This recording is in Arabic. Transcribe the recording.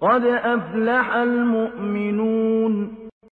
قد أفلح المؤمنون